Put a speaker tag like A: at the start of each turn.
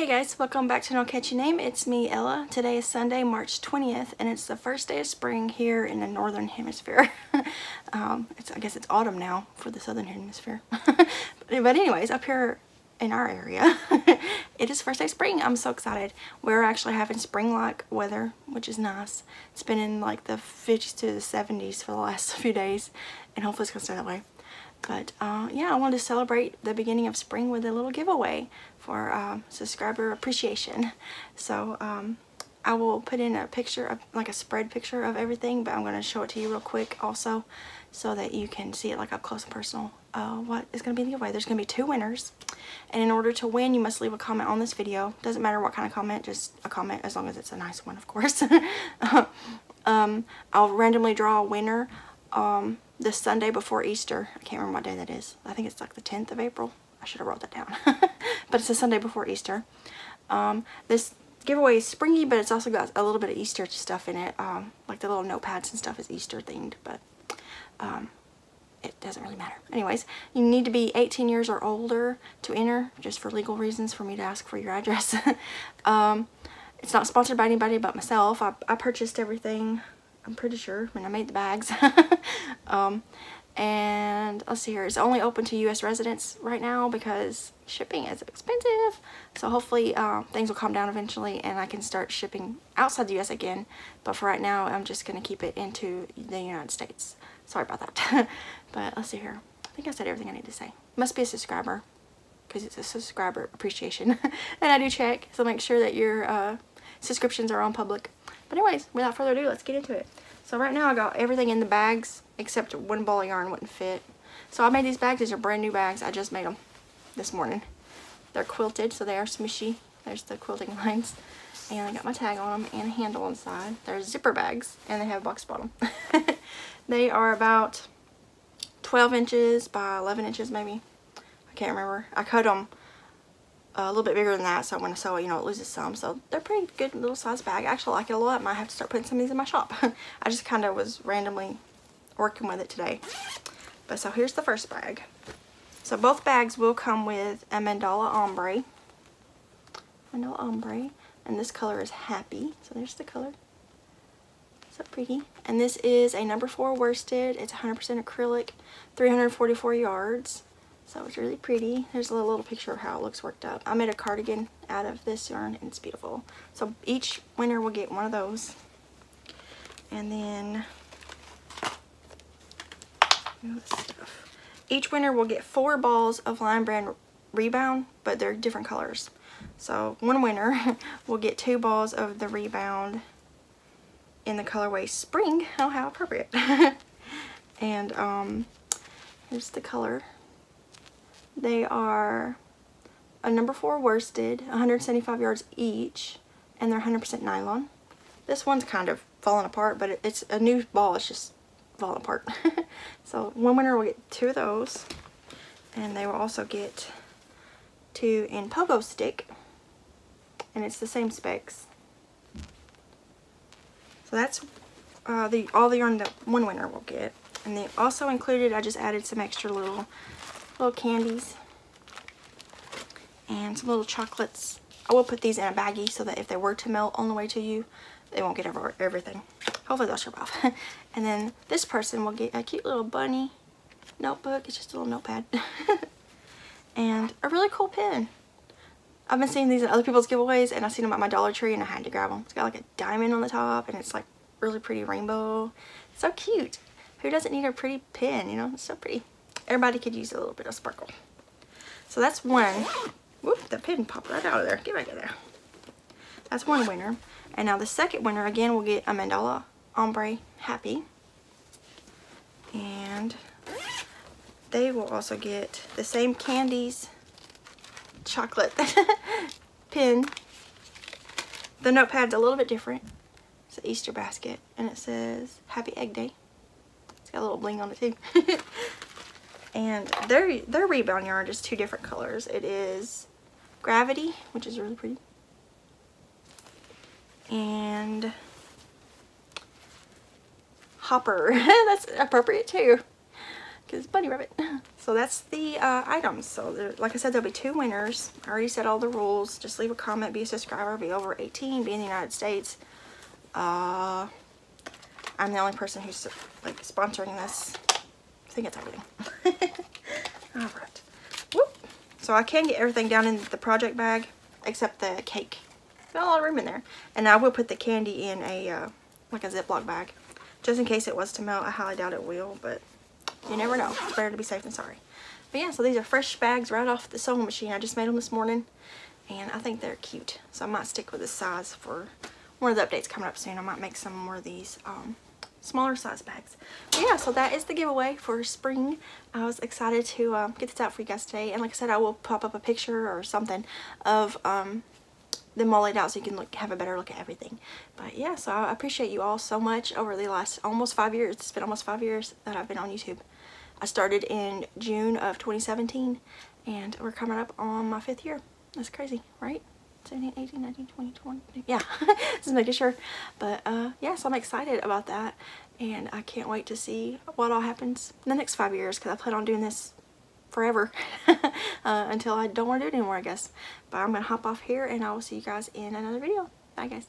A: Hey guys, welcome back to No Catchy Name. It's me, Ella. Today is Sunday, March 20th, and it's the first day of spring here in the Northern Hemisphere. um, it's, I guess it's autumn now for the Southern Hemisphere. but anyways, up here in our area, it is first day of spring. I'm so excited. We're actually having spring-like weather, which is nice. It's been in like the 50s to the 70s for the last few days, and hopefully it's going to stay that way. But uh, yeah, I wanted to celebrate the beginning of spring with a little giveaway for uh, subscriber appreciation. So um, I will put in a picture of like a spread picture of everything, but I'm going to show it to you real quick also so that you can see it like up close and personal. Uh, what is going to be the giveaway? There's going to be two winners. And in order to win, you must leave a comment on this video. Doesn't matter what kind of comment, just a comment as long as it's a nice one, of course. um, I'll randomly draw a winner um, this Sunday before Easter. I can't remember what day that is. I think it's like the 10th of April. I should have wrote that down. but it's the Sunday before Easter. Um, this giveaway is springy, but it's also got a little bit of Easter stuff in it. Um, like the little notepads and stuff is Easter themed, but um, it doesn't really matter. Anyways, you need to be 18 years or older to enter, just for legal reasons for me to ask for your address. um, it's not sponsored by anybody but myself. I, I purchased everything, I'm pretty sure, when I made the bags. um, and let's see here, it's only open to U.S. residents right now because shipping is expensive. So hopefully uh, things will calm down eventually and I can start shipping outside the U.S. again. But for right now, I'm just going to keep it into the United States. Sorry about that. but let's see here. I think I said everything I need to say. Must be a subscriber because it's a subscriber appreciation. and I do check, so make sure that your uh, subscriptions are on public. But anyways, without further ado, let's get into it. So right now I got everything in the bags except one ball of yarn wouldn't fit. So I made these bags. These are brand new bags. I just made them this morning. They're quilted, so they are smushy. There's the quilting lines. And I got my tag on them and a handle inside. They're zipper bags, and they have a box bottom. they are about 12 inches by 11 inches, maybe. I can't remember. I cut them a little bit bigger than that, so when I sew it, you know, it loses some. So they're pretty good little size bag. I actually like it a lot. I might have to start putting some of these in my shop. I just kind of was randomly working with it today. But so here's the first bag. So both bags will come with a mandala ombre. Mandala ombre. And this color is happy. So there's the color. So pretty. And this is a number four worsted. It's 100% acrylic. 344 yards. So it's really pretty. There's a little, picture of how it looks worked up. I made a cardigan out of this yarn and it's beautiful. So each winner will get one of those. And then each winner will get four balls of Lion Brand Rebound, but they're different colors. So one winner will get two balls of the Rebound in the colorway Spring. Oh, how appropriate. and um, here's the color. They are a number four worsted, 175 yards each, and they're 100% nylon. This one's kind of falling apart, but it's a new ball. It's just falling apart. so one winner will get two of those. And they will also get two in pogo stick. And it's the same specs. So that's uh, the all the yarn that one winner will get. And they also included, I just added some extra little little candies and some little chocolates. I will put these in a baggie so that if they were to melt on the way to you, they won't get over everything. Hopefully they'll survive. and then this person will get a cute little bunny notebook. It's just a little notepad. and a really cool pen. I've been seeing these in other people's giveaways and I've seen them at my Dollar Tree and I had to grab them. It's got like a diamond on the top and it's like really pretty rainbow. So cute. Who doesn't need a pretty pen, you know? It's so pretty. Everybody could use a little bit of sparkle. So that's one. Whoop, the pin popped right out of there. Get back in there. That's one winner. And now the second winner, again, will get a Mandala Ombre Happy. And they will also get the same candies chocolate pin. The notepad's a little bit different. It's an Easter basket and it says Happy Egg Day. It's got a little bling on it too. and their their rebound yarn is two different colors. It is Gravity, which is really pretty. And Hopper. That's appropriate too. because Bunny Rabbit. So that's the uh, items. So like I said, there'll be two winners. I already said all the rules. Just leave a comment, be a subscriber, be over 18, be in the United States. Uh, I'm the only person who's like sponsoring this. I think it's everything. Alright. Whoop. So I can get everything down in the project bag except the cake. Got a lot of room in there. And I will put the candy in a, uh, like a Ziploc bag. Just in case it was to melt. I highly doubt it will, but you never know. It's better to be safe than sorry. But yeah, so these are fresh bags right off the sewing machine. I just made them this morning. And I think they're cute. So I might stick with this size for one of the updates coming up soon. I might make some more of these um, smaller size bags. But yeah, so that is the giveaway for spring. I was excited to um, get this out for you guys today. And like I said, I will pop up a picture or something of um, them all laid out so you can look have a better look at everything. But yeah, so I appreciate you all so much over the last almost five years. It's been almost five years that I've been on YouTube. I started in June of 2017 and we're coming up on my fifth year. That's crazy, right? 17, 18, 19, 20, 20. Yeah, just making sure. But uh, yeah, so I'm excited about that. And I can't wait to see what all happens in the next five years because I plan on doing this forever uh, until I don't want to do it anymore, I guess. But I'm going to hop off here and I will see you guys in another video. Bye, guys.